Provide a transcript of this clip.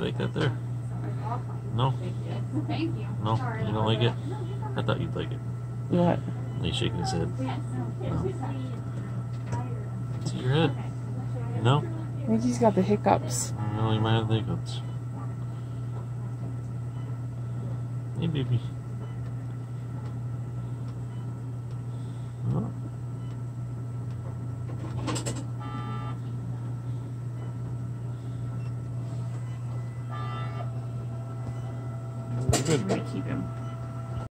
like that there? No? Thank you. No? You don't like it? I thought you'd like it. What? And he's shaking his head. No. See your head? No? I think he's got the hiccups. No, you might have the hiccups. Hey, baby. Oh. I'm gonna keep him.